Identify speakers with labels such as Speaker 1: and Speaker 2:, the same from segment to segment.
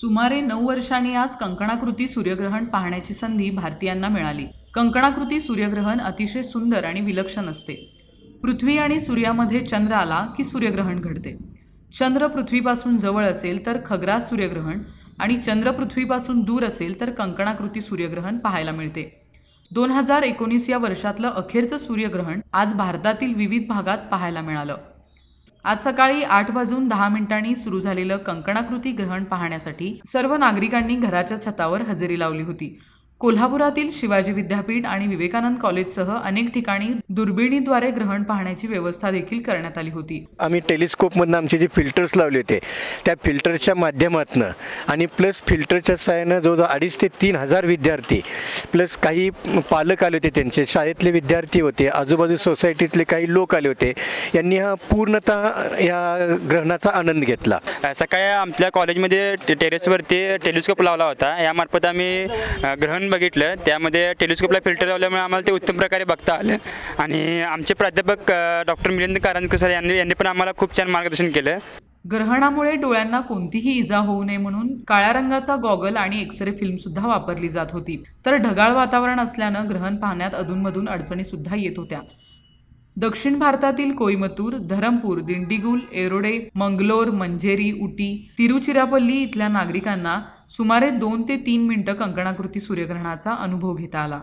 Speaker 1: सुमारे नऊ वर्षांनी आज कंकणाकृती सूर्यग्रहण पाहण्याची संधी भारतीयांना मिळाली. कंकणाकृती सूर्यग्रहण अतिशय सुंदर आणि विलक्षण असते. पृथ्वी आणि सूर्यामध्ये चंद्र आला की सूर्यग्रहण घडते. चंद्र पृथ्वीपासून जवळ असेल तर खग्रास सूर्यग्रहण आणि चंद्र पृथ्वीपासून दूर असेल तर कंकणाकृती सूर्यग्रहण पाहायला मिळते. दोन हजार एकोणीस या वर्षातलं अखेरचं सूर्यग्रहण आज भारतातील विविध भागात पाहायला मिळालं. आज सकाळी आठ वाजून दहा मिनिटांनी सुरू झालेलं कंकणाकृती ग्रहण पाहण्यासाठी सर्व नागरिकांनी घराच्या छतावर हजेरी लावली होती. कोल्हापुरातील शिवाजी विद्यापीठ आणि विवेकानंद कॉलेजसह अनेक ठिकाणी दुर्बिणीद्वारे ग्रहण पाहण्याची व्यवस्था देखील करण्यात आली होती.
Speaker 2: आम्ही टेलिस्कोपमधनं आमचे जे फिल्टर्स लावले होते त्या फिल्टरच्या माध्यमातनं आणि प्लस फिल्टरच्या सहाय्यानं जवळजवळ अडीच ते तीन हजार विद्यार्थी प्लस काही पालक आले होते त्यांचे शाळेतले विद्यार्थी होते आजूबाजू सोसायटीतले काही लोक आले होते यांनी हा पूर्णतः या ग्रहणाचा आनंद घेतला.
Speaker 3: सकाळी आमच्या कॉलेजमध्ये टे- टेरेसवरती टेलिस्कोप लावला होता यामार्फत आम्ही अ, बघितलं त्यामध्ये टेलिस्कोपला फिल्टर लावल्यामुळे आम्हाला ते उत्तम प्रकारे बघता आलं. आणि आमचे प्राध्यापक डॉक्टर मिलिंद कारंजकर सर यांनी यांनी पण आम्हाला खूप छान मार्गदर्शन केलं.
Speaker 1: ग्रहणामुळे डोळ्यांना कोणतीही इजा होऊ नये म्हणून काळ्या रंगाचा गॉगल आणि एक्सरे फिल्म सुद्धा वापरली जात होती. तर ढगाळ वातावरण असल्यानं ग्रहण पाहण्यात अधूनमधून अडचणी सुद्धा येत होत्या. दक्षिण भारतातील कोईमतूर धरमपूर दिंडीगुल एरोडे मंगलोर मंजेरी उटी तिरुचिरापल्ली इथल्या नागरिकांना सुमारे दोन ते तीन मिनिटं कंकणाकृती सूर्यग्रहणाचा अनुभव घेता आला.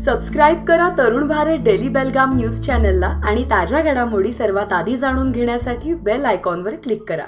Speaker 4: सबस्क्राईब करा तरुण भारत डेली बेलगाम न्यूज चॅनलला आणि ताज्या घडामोडी सर्वात आधी जाणून घेण्यासाठी बेल आयकॉनवर क्लिक करा.